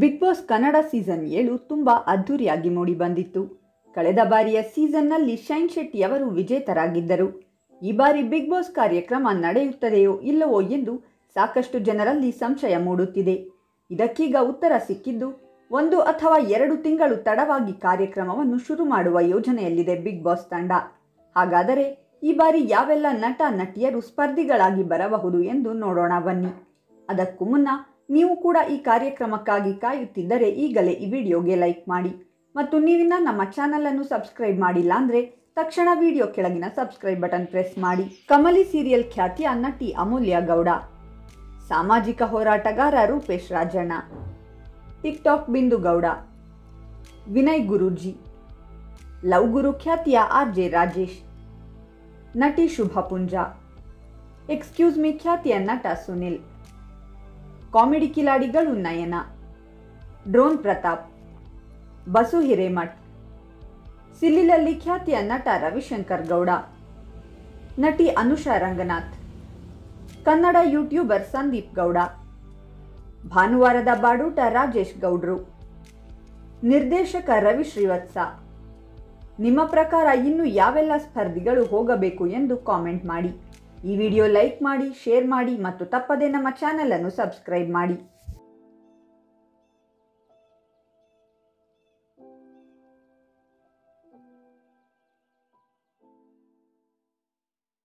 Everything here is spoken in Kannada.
ಬಿಗ್ ಬಾಸ್ ಕನ್ನಡ ಸೀಸನ್ ಏಳು ತುಂಬ ಅದ್ಧೂರಿಯಾಗಿ ಮೂಡಿಬಂದಿತ್ತು ಕಳೆದ ಬಾರಿಯ ಸೀಸನ್ನಲ್ಲಿ ಶೈನ್ ಶೆಟ್ಟಿ ಅವರು ವಿಜೇತರಾಗಿದ್ದರು. ಈ ಬಾರಿ ಬಿಗ್ ಬಾಸ್ ಕಾರ್ಯಕ್ರಮ ನಡೆಯುತ್ತದೆಯೋ ಇಲ್ಲವೋ ಎಂದು ಸಾಕಷ್ಟು ಜನರಲ್ಲಿ ಸಂಶಯ ಮೂಡುತ್ತಿದೆ. ಇದಕ್ಕೀಗ ಉತ್ತರ ಸಿಕ್ಕಿದ್ದು, ಒಂದು ಅಥವಾ ಎರಡು ತಿಂಗಳು ತಡವಾಗಿ ಕಾರ್ಯಕ್ರಮವನ್ನು ಶುರು ಮಾಡುವ ಯೋಜನೆಯಲ್ಲಿದೆ ಬಿಗ್ ಬಾಸ್ ತಂಡ. ಹಾಗಾದರೆ ಈ ಬಾರಿ ಯಾವೆಲ್ಲ ನಟ, ನಟಿಯರು ಸ್ಪರ್ಧಿಗಳಾಗಿ ಬರಬಹುದು ಎಂದು ನೋಡೋಣ ಬನ್ನಿ. ಅದಕ್ಕೂ ಮುನ್ನ ನೀವು ಕೂಡ ಈ ಕಾರ್ಯಕ್ರಮಕ್ಕಾಗಿ ಕಾಯುತ್ತಿದ್ದರೆ ಈಗಲೇ ಈ ವಿಡಿಯೋಗೆ ಲೈಕ್ ಮಾಡಿ. ಮತ್ತು ನೀವಿನ್ನ ನಮ್ಮ ಚಾನಲನ್ನು ಸಬ್ಸ್ಕ್ರೈಬ್ ಮಾಡಿಲ್ಲ ಅಂದರೆ ತಕ್ಷಣ ವಿಡಿಯೋ ಕೆಳಗಿನ ಸಬ್ಸ್ಕ್ರೈಬ್ ಬಟನ್ ಪ್ರೆಸ್ ಮಾಡಿ. ಕಮಲಿ ಸೀರಿಯಲ್ ಖ್ಯಾತಿಯ ನಟಿ ಅಮೂಲ್ಯ ಗೌಡ. ಸಾಮಾಜಿಕ ಹೋರಾಟಗಾರ ರೂಪೇಶ್ ರಾಜಣ್ಣ. ಟಿಕ್ಟಾಕ್ ಬಿಂದು ಗೌಡ. ವಿನಯ್ ಗುರೂಜಿ. ಲವ್ ಗುರು ಖ್ಯಾತಿಯ ಆರ್ ಜೆ ರಾಜೇಶ್. ನಟಿ ಶುಭ ಪುಂಜ. ಎಕ್ಸ್ಕ್ಯೂಸ್ ಮೀ ಖ್ಯಾತಿಯ ನಟ ಸುನಿಲ್. ಕಾಮಿಡಿ ಕಿಲಾಡಿಗಳು ನಯನ. ಡ್ರೋನ್ ಪ್ರತಾಪ್, ಬಸು ಹಿರೇಮಠ್, ಸಿಲ್ಲಿಲಲ್ಲಿ ಖ್ಯಾತಿಯ ನಟ ರವಿಶಂಕರ್ ಗೌಡ, ನಟಿ ಅನುಷಾ ರಂಗನಾಥ್, ಕನ್ನಡ ಯೂಟ್ಯೂಬರ್ ಸಂದೀಪ್ ಗೌಡ, ಭಾನುವಾರದ ಬಾಡೂಟ ರಾಜೇಶ್ ಗೌಡ್ರು, ನಿರ್ದೇಶಕ ರವಿ ಶ್ರೀವತ್ಸ. ನಿಮ್ಮ ಪ್ರಕಾರ ಇನ್ನು ಯಾವೆಲ್ಲ ಸ್ಪರ್ಧಿಗಳು ಹೋಗಬೇಕು ಎಂದು ಕಾಮೆಂಟ್ ಮಾಡಿ. ಈ ವಿಡಿಯೋ ಲೈಕ್ ಮಾಡಿ ಶೇರ್ ಮಾಡಿ ಮತ್ತು ತಪ್ಪದೇ ನಮ್ಮ ಚಾನೆಲ್ ಅನ್ನು ಸಬ್ಸ್ಕ್ರೈಬ್ ಮಾಡಿ.